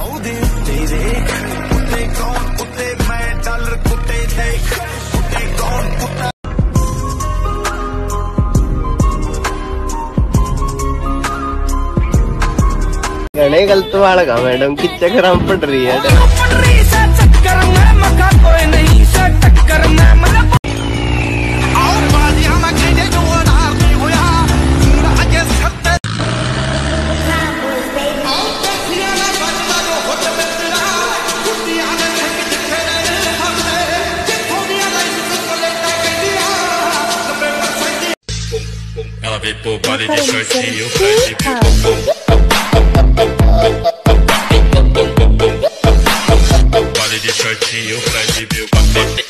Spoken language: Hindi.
ਉਹਦੇ ਉੱਤੇ ਦੇਖ ਉੱਤੇ ਕੌਣ ਉੱਤੇ ਮੈਂ ਡਾਲਰ ਕੁੱਤੇ ਦੇਖ ਉੱਤੇ ਕੌਣ ਕੁੱਤਾ घने गलत वाला का मैडम की चक्कर हम पड़ रही है Ela veio pro baile de shortinho, flash, bum bum. Baile de shortinho, flash.